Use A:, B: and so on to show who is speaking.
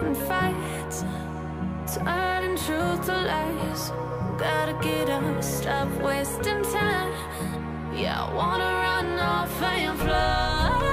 A: and fights, turning truth to lies. Gotta get up, stop wasting time. Yeah, I wanna run off and fly.